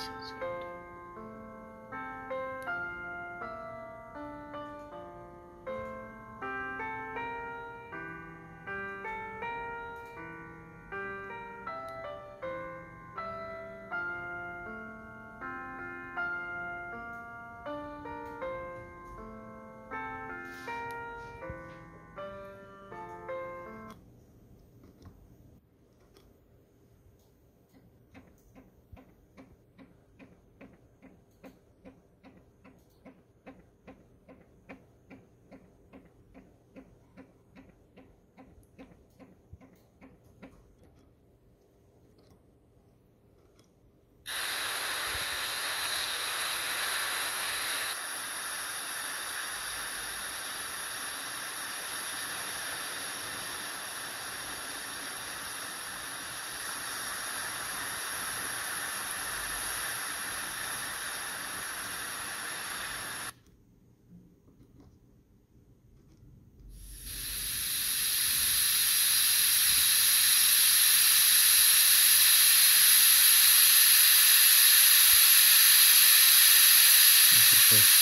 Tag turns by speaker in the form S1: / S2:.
S1: Jesus.
S2: That's okay.